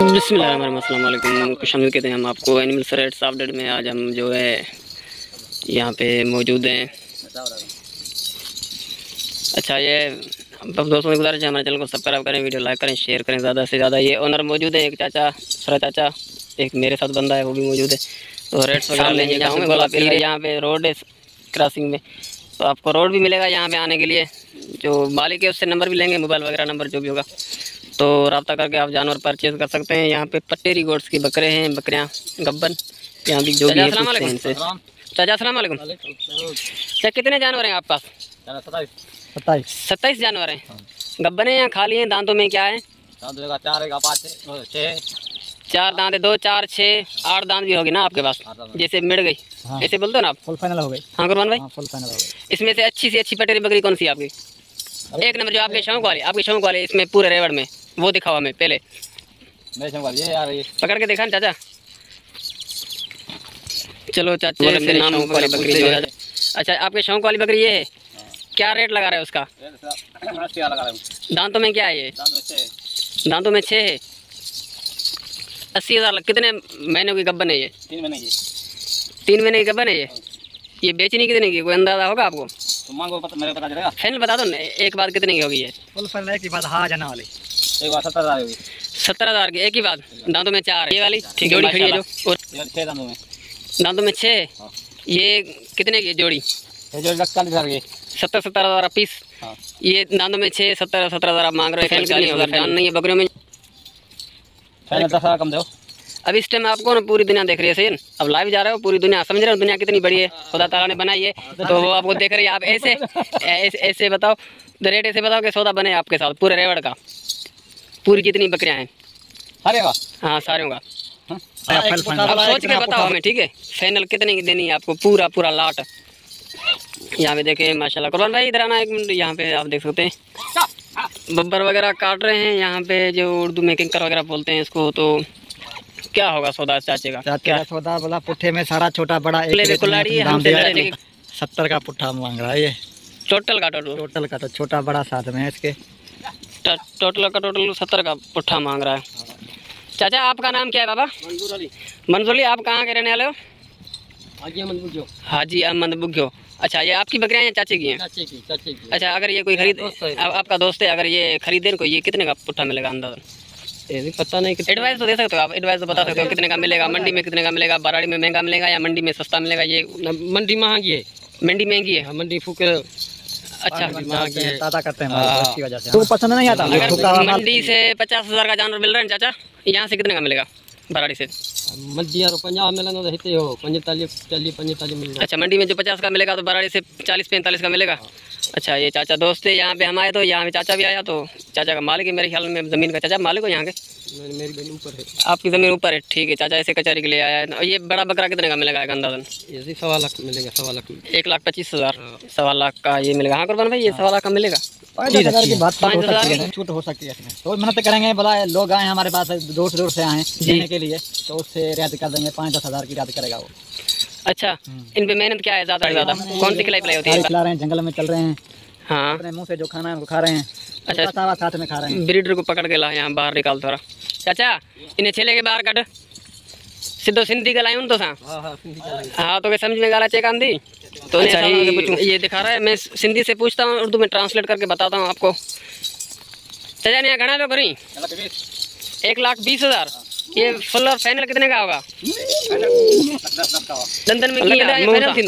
बिस्मिल्लाम खुश हम कहते हैं हम आपको एनिमल रेट्स अपडेट में आज हम जो है यहाँ पे मौजूद हैं। अच्छा ये अब दोस्तों की गुजारिश है हमारे चैनल को सब्सक्राइब करें वीडियो लाइक करें शेयर करें ज़्यादा से ज़्यादा। ये ओनर मौजूद है एक चाचा सरा चाचा एक मेरे साथ बंदा है वो भी मौजूद है। तो रेट्स वगैरह लेंगे यहाँ पे रोड है क्रॉसिंग में। तो आपको रोड भी मिलेगा यहाँ पे आने के लिए। जो मालिक है उससे नंबर भी लेंगे मोबाइल वगैरह नंबर जो भी होगा। तो रब्ता करके आप जानवर परचेज कर सकते हैं। यहाँ पे पट्टेरी गोड्स की बकरे हैं बकरियाँ गब्बन यहाँ भी जो भी है चाचा असलम चाचा कितने जानवर हैं आपके पास? सत्ताईस सत्ताईस जानवर हैं। गब्बन है यहाँ खाली हैं? दांतों में क्या है? चार दांत है दो चार छः आठ दांत भी होगी ना आपके पास? जैसे मिट गई। हाँ। ऐसे बोलते हो ना आप? फुल फाइनल हो गई। हाँ कुरबान भाई। हाँ फुल फाइनल हो गई। इसमें से अच्छी से अच्छी पटेरी बकरी कौन सी आपकी? एक नंबर जो आपके शौक वाली आपके शौक वाले इसमें पूरे रेवड़ में। वो दिखाओ हमें पहले। पकड़ के देखा ना चाचा? चलो चाचा नाम वाली बकरी अच्छा आपके शौक वाली बकरी ये है? क्या रेट लगा रहे हैं उसका? दांतों में क्या है ये? दांतों में छः है। अस्सी हज़ार कितने महीनों की गब्बन है ये? तीन महीने की। गब्बन है ये? ये बेचनी कितने की? कोई अंदाज़ा होगा आपको? तो मांगो पता मेरे पता चलेगा। फाइनल बता दो ना एक बात कितने की होगी ये? फुल फाइनल की बात हाँ जाना वाली। सत्तर हज़ार की। एक ही बात। दांतों में चार ये वाली ठीक जोड़ी खड़ी है जो और दांतों में। छः हाँ। ये कितने की जोड़ी? सत्तर सत्तर हज़ार पीस। हाँ। ये दांतों में छः सत्तर सत्तर हज़ार मांग रहे हो। चालीस हज़ार जान नहीं है बकरियों में। कम दो। अब इस टाइम आपको ना पूरी दुनिया देख रही है सही अब लाइव जा रहे हो पूरी दुनिया। समझ रहे हो दुनिया कितनी बड़ी है? खुदा ताला ने बनाई है। तो वो आपको देख रही है आप ऐसे ऐसे ऐसे बताओ। तो रेट ऐसे बताओ कि सौदा बने आपके साथ पूरे रेवड़ का। पूरी कितनी बकरियाँ हैं। अरे वाह हाँ सारों का। फुल सोच के बताओ हमें ठीक है? फाइनल कितने की देनी है आपको? पूरा पूरा लाट यहाँ पे देखें माशाल्लाह। कुरबान भाई इधर आना एक मिनट। यहाँ पे आप देख सकते हैं। बब्बर वगैरह काट रहे हैं। यहाँ पे जो उर्दू में किंकर वगैरह बोलते हैं इसको तो क्या होगा सौदा चाचे का? चाचा का सौदा बोला पुट्ठे में सारा छोटा बड़ा है, है। सत्तर का पुट्ठा मांग रहा है ये। टोटल का टोटल का तो छोटा बड़ा साथ में है इसके। टोटल का टोटल सत्तर का पुट्ठा मांग रहा है। चाचा आपका नाम क्या है बाबा? मंजूर अली। मंजूर अली आप कहाँ के रहने वाले हो? आगे मन बुझो हाजी अहमद बुग्यो। अच्छा ये आपकी बकरियाँ हैं चाचे की हैं? चाचे की चाचे की। अच्छा अगर ये कोई खरीद आप, आपका दोस्त है अगर ये खरीदे को ये कितने का पुट्ठा मिलेगा अंदाज़ा? ये भी पता नहीं एडवाइस तो दे सकते हो आप एडवाइस तो बता सकते हो कितने का मिलेगा मंडी में कितने का मिलेगा बराड़ी में महँगा मिलेगा या मंडी में सस्ता मिलेगा ये मंडी महँगी है। मंडी महँगी है मंडी फूके अच्छा ताता करते हैं हाँ। वजह से। तो पसंद नहीं आता मंडी से पचास हज़ार का जानवर मिल रहा है चाचा यहाँ से कितने का मिलेगा बराड़ी से? मंडी यार पंजाब में लेना तो हिते हो पंजतालीस चालीस पंजतालीस मिल अच्छा मंडी में जो पचास का मिलेगा तो बराड़ी से चालीस पैंतालीस का मिलेगा? अच्छा ये चाचा दोस्त है यहाँ पे हम आए तो यहाँ पे चाचा भी आया तो चाचा का मालिक है मेरे ख्याल में ज़मीन का चाचा मालिक हो यहाँ के? मेरी बहन ऊपर है। आपकी ज़मीन ऊपर है ठीक है चाचा ऐसे कचहरी के लिए आया है। ये बड़ा बकरा कितने का मिलेगा अंदाजन? ये सवा लाख मिलेगा सवा लाख एक लाख पच्चीस हज़ार। सवा लाख का ये मिलेगा। हाँ कुरबान भाई ये सवा लाख का मिलेगा। पाँच हज़ार की बात पाँच हज़ार छूट हो सकती है इसमें। तो मेहनत करेंगे बोला लोग आए हमारे पास दूर से दूर से आए जीने के लिए तो उससे रियायत कर देंगे पाँच दस हज़ार की रियायत करेगा वो। अच्छा इन पे मेहनत क्या है ज़्यादा से ज़्यादा? कौन सी खिलाई पिलाई होती है खिला रहे हैं जंगल में चल रहे हैं। हाँ। अपने मुँह से जो खाना है वो खा रहे हैं। अच्छा। अच्छा साथ में खा रहे हैं। ब्रीडर को पकड़ के ला यहाँ बाहर निकाल थोड़ा। चाचा इन्हें छेले के बाहर कट। सिद्धो सिंधी गलाए उन तो सा? हाँ तो के समझ में गाला चेक आंदी तो अच्छा ये, ये दिखा रहा है मैं सिंधी से पूछता हूँ उर्दू में ट्रांसलेट करके बताता हूँ आपको। चाचा ने घना लो करी एक लाख बीस हज़ार। ये फुल और फाइनल कितने का होगा? लंदन में कितना है फाइनल थी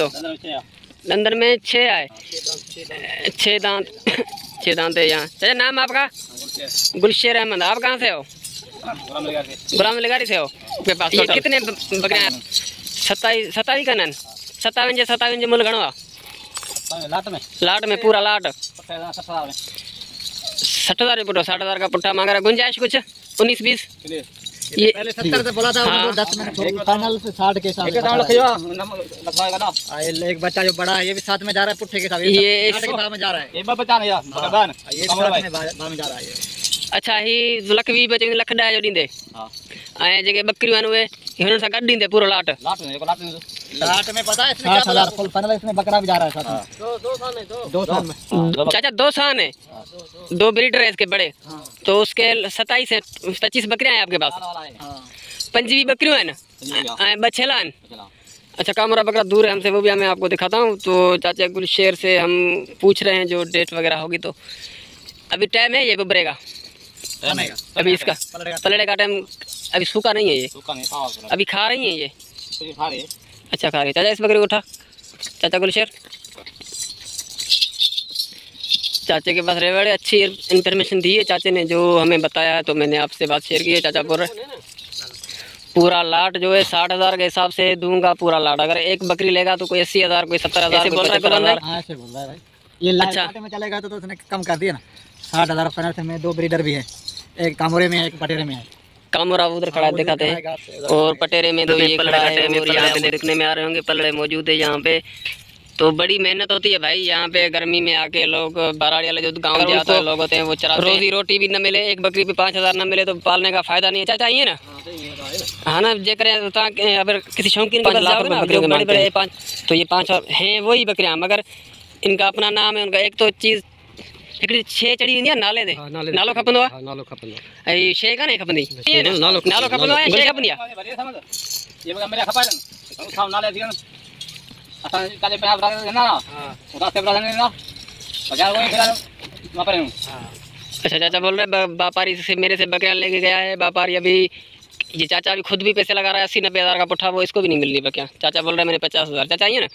लंदन में छः आए। छः दांत छः दांत है यहाँ। चाचा नाम आपका? गुलशेर अहमद। आप कहाँ से हो? गुलाम लगाड़ी से हो आपके पास ये कितने बकरे हैं? सत्ताईस सत्ताईस का नन। सत्तावन जो सत्तावन जो मुल गणवा लाट में? लाट में पूरा लाट। सठ हज़ार पुटो साठ हज़ार का पुट्टा मांग रहा गुंजाइश कुछ? उन्नीस बीस? ये पहले सत्तर से बोला था हाँ। दस में। फाइनल से साठ के साथ एक हाँ, एक ना। बच्चा जो बड़ा है ये भी साथ में जा रहा है पुट्ठे के हाँ, हाँ, साथ ये साथ में जा रहा है। ये बच्चा नहीं यार ये साथ में जा रहा है अच्छा ही लख भी बचे लख ॾह जो ॾींदे। हाँ। ऐं जेके ॿकरियूं आहिनि उहे हुननि सां गॾु ॾींदे पूरो लाट। पता है इसमें क्या फुल फाइनल इसमें बकरा भी जा रहा है साथ में। दो दो साल में। चाचा दो सान है? दो ब्रीडर है इसके बड़े। हाँ। तो उसके सत्ताईस है पच्चीस बकरियाँ हैं आपके पास? हाँ। पंजीवी बकरियों है ना? बछेला है? अच्छा कामरा बकरा दूर है हमसे वो भी मैं आपको दिखाता हूँ। तो चाचा गुल शेर से हम पूछ रहे हैं जो डेट वगैरह होगी तो। अभी टाइम है ये बनेगा अभी इसका। पलड़े का टाइम अभी सूखा नहीं है ये? सूखा नहीं अभी खा रही है ये? अच्छा खा रही चाचा इस बकरी को उठा। चाचा गुल शेर। चाचे के पास रहे बड़े अच्छी इन्फॉर्मेशन दी है चाचे ने जो हमें बताया है तो मैंने आपसे बात शेयर की है। चाचा बोल रहे पूरा लाट जो है साठ हज़ार के हिसाब से दूँगा पूरा लाट अगर एक बकरी लेगा तो कोई अस्सी हज़ार कोई सत्तर हज़ार बोल रहा है हाँ है ये अच्छा। में चलेगा तो, तो उसने कम कर दिया ना। साठ हज़ार में दो ब्रीडर भी है। एक कामोरे में है एक पटेरे में है। कामोरा उधर खड़ा दिखाते हैं। और पटेरे में तो ये खड़ा है और यहाँ पे देखने में आ रहे होंगे पलड़े मौजूद है यहाँ पे। तो बड़ी मेहनत होती है भाई यहाँ पे गर्मी में आके लोग बाराड़ी वाले जो गाँव जाते हैं लोग होते हैं वो चराते रोजी रोटी भी न मिले एक बकरी पे पाँच हज़ार न मिले तो पालने का फ़ायदा नहीं है। चाचा चाहिए ना? हाँ ना जे करें तो अगर किसी शौकीन बड़े बड़े पाँच तो ये पाँच हैं वही बकरियाँ मगर इनका अपना नाम है उनका एक तो चीज़ हिकिड़ी छे चढ़ी आहे नाले ते नालो खपंदो आहे नालो खपंदो ऐं शइ कान्हे खपंदी नालो नालो खपंदो आहे शइ खपंदी आहे ये मेरे हूँ। अच्छा चाचा बोल रहे व्यापारी से मेरे से बकरियाँ लेके गया है। व्यापारी अभी ये चाचा भी खुद भी पैसे लगा रहा है अस्सी नब्बे हज़ार का पुट्ठा वो इसको भी नहीं मिल रही बकरियाँ। चाचा बोल रहे हैं मैंने पचास हज़ार। चाचा आइए ना?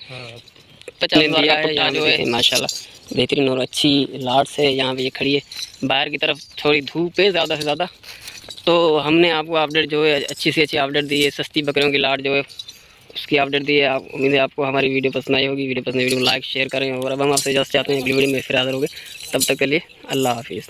पचास हज़ार का पुट्ठा जो है। माशाल्लाह। बेहतरीन और अच्छी लाट से यहाँ पर ये खड़ी है। बाहर की तरफ़ थोड़ी धूप है ज़्यादा से ज़्यादा। तो हमने आपको अपडेट जो है, अच्छी से अच्छी अपडेट दी है। सस्ती बकरियों की लाट जो है, उसकी अपडेट दी है। आप, उम्मीद है आपको हमारी वीडियो पसंद आई होगी। वीडियो पसंद वीडियो को लाइक शेयर करें। और अब हम आपसे जस्ट चाहते हैं अगली वीडियो में फिर हाजिर हो तब तक के लिए अल्लाह हाफिज़।